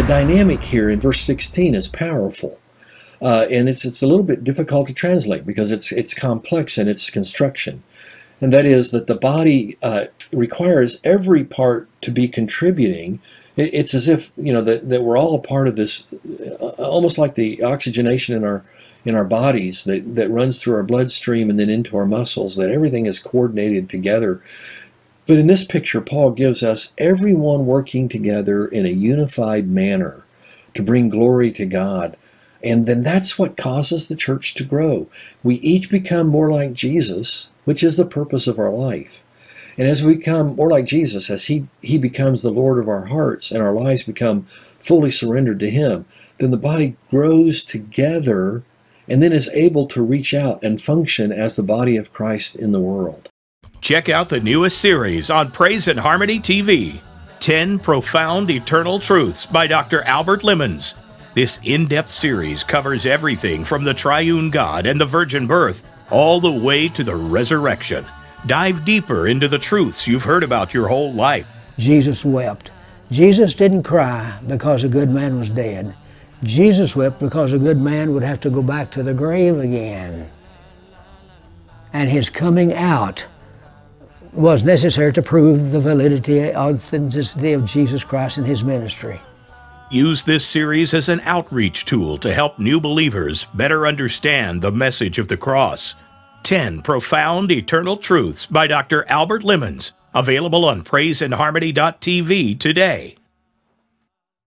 the dynamic here in verse 16 is powerful. Uh, and it's, it's a little bit difficult to translate because it's, it's complex in its construction. And that is that the body uh, requires every part to be contributing. It, it's as if, you know, that, that we're all a part of this, uh, almost like the oxygenation in our, in our bodies that, that runs through our bloodstream and then into our muscles, that everything is coordinated together. But in this picture, Paul gives us everyone working together in a unified manner to bring glory to God. And then that's what causes the church to grow. We each become more like Jesus, which is the purpose of our life. And as we become more like Jesus, as he, he becomes the Lord of our hearts and our lives become fully surrendered to Him, then the body grows together and then is able to reach out and function as the body of Christ in the world. Check out the newest series on Praise and Harmony TV 10 Profound Eternal Truths by Dr. Albert Lemmons. This in depth series covers everything from the triune God and the virgin birth all the way to the resurrection. Dive deeper into the truths you've heard about your whole life. Jesus wept. Jesus didn't cry because a good man was dead. Jesus wept because a good man would have to go back to the grave again. And his coming out was necessary to prove the validity, and authenticity of Jesus Christ and his ministry. Use this series as an outreach tool to help new believers better understand the message of the cross. 10 Profound Eternal Truths by Dr. Albert Lemmons, available on praiseandharmony.tv today.